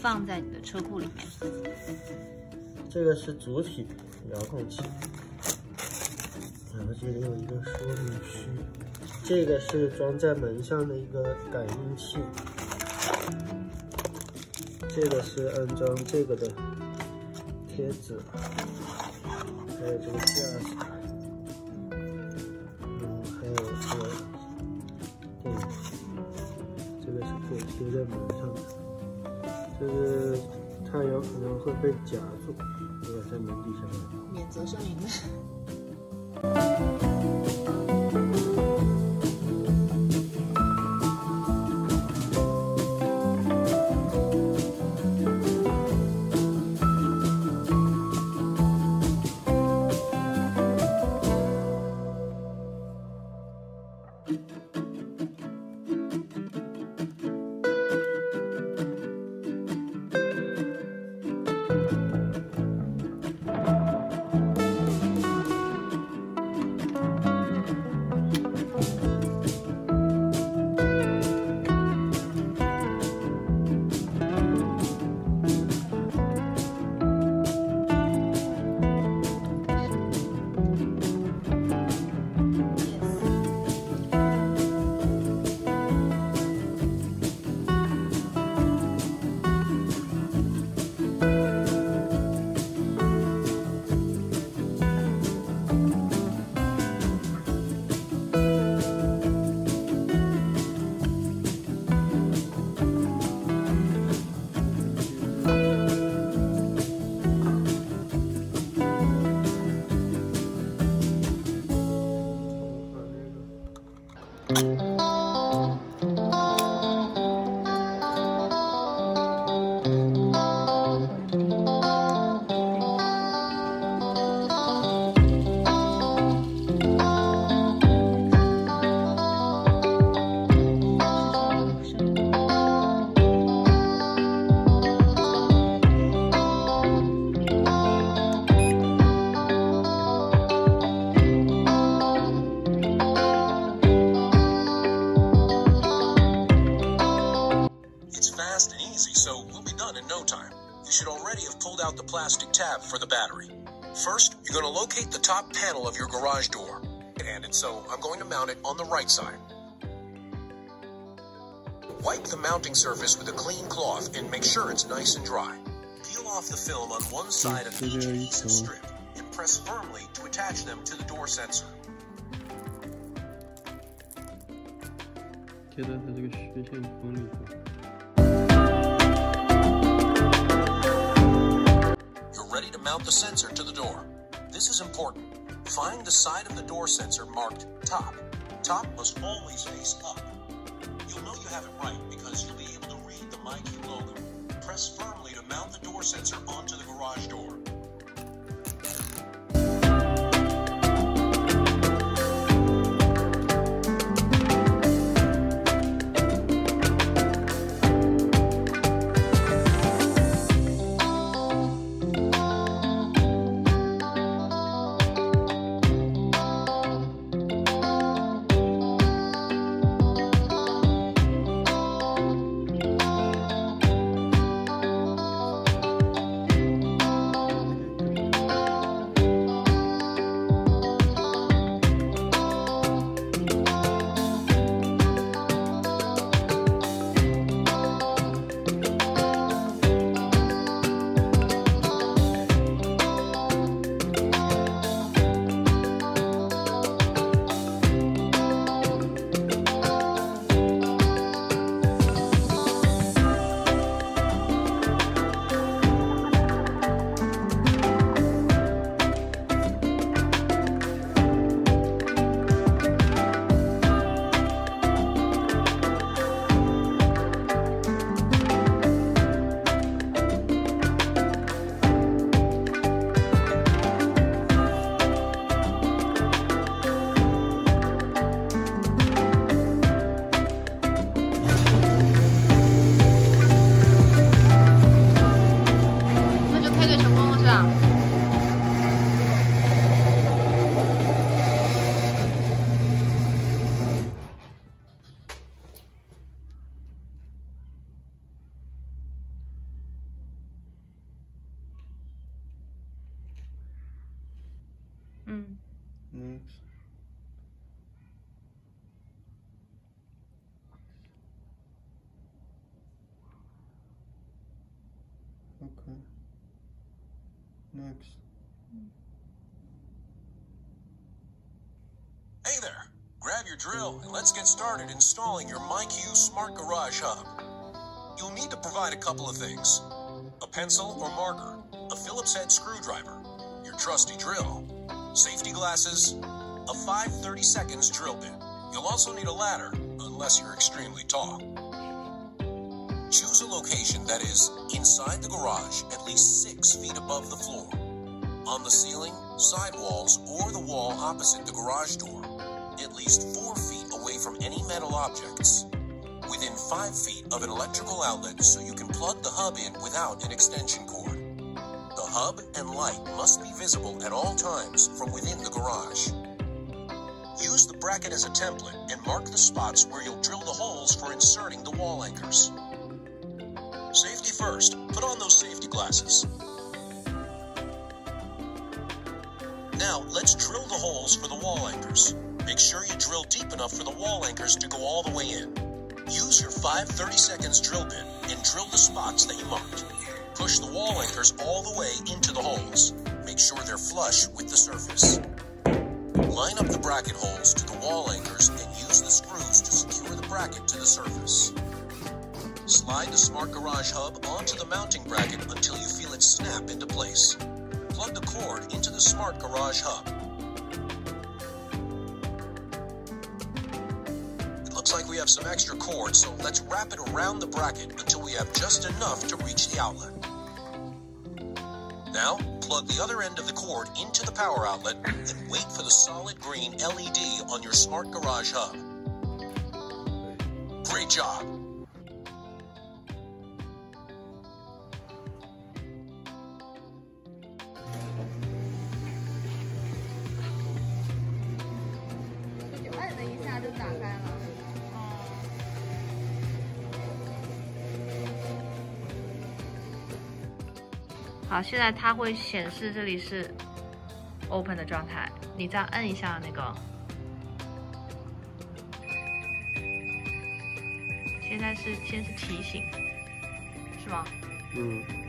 放在你的车库里面。这个是主体遥控器，然后这里有一个说明书，这个是装在门上的一个感应器，这个是安装这个的贴纸，还有这个架子，嗯，还有这个，这个是可以贴在门上的，就是它有可能会被夹住，如果在门底下的。免责声明。so we'll be done in no time. You should already have pulled out the plastic tab for the battery. First, you're going to locate the top panel of your garage door. And so I'm going to mount it on the right side. Wipe the mounting surface with a clean cloth and make sure it's nice and dry. Peel off the film on one side of each adhesive strip and press firmly to attach them to the door sensor. كده هتجيب الشاشة من فوق ready to mount the sensor to the door. This is important. Find the side of the door sensor marked top. Top must always face up. You'll know you have it right because you'll be able to read the MyQ logo. Press firmly to mount the door sensor onto the garage door. Next. Okay. Next. Hey there! Grab your drill and let's get started installing your MyQ Smart Garage Hub. You'll need to provide a couple of things. A pencil or marker, a Phillips head screwdriver, your trusty drill, safety glasses, a 5 30 seconds drill bit. You'll also need a ladder, unless you're extremely tall. Choose a location that is inside the garage, at least 6 feet above the floor. On the ceiling, side walls, or the wall opposite the garage door at least four feet away from any metal objects, within five feet of an electrical outlet so you can plug the hub in without an extension cord. Hub and light must be visible at all times from within the garage. Use the bracket as a template and mark the spots where you'll drill the holes for inserting the wall anchors. Safety first, put on those safety glasses. Now, let's drill the holes for the wall anchors. Make sure you drill deep enough for the wall anchors to go all the way in. Use your 5 30 seconds drill bit and drill the spots that you marked. Push the wall anchors all the way into the holes. Make sure they're flush with the surface. Line up the bracket holes to the wall anchors and use the screws to secure the bracket to the surface. Slide the Smart Garage hub onto the mounting bracket until you feel it snap into place. Plug the cord into the Smart Garage hub. It looks like we have some extra cord, so let's wrap it around the bracket until we have just enough to reach the outlet. Now, plug the other end of the cord into the power outlet and wait for the solid green LED on your Smart Garage hub. Great job! 好，现在它会显示这里是 open 的状态，你再摁一下那个，现在是先是提醒，是吗？嗯。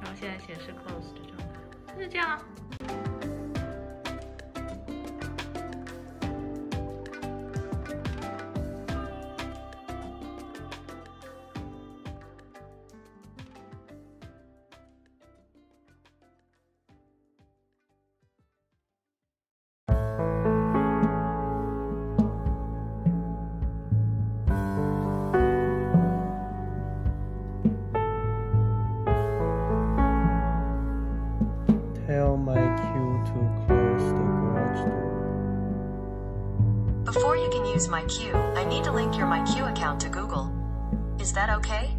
然后现在显示 close 的状态，就是这样。Can MyQ, I need to link your MyQ account to Google. Is that okay?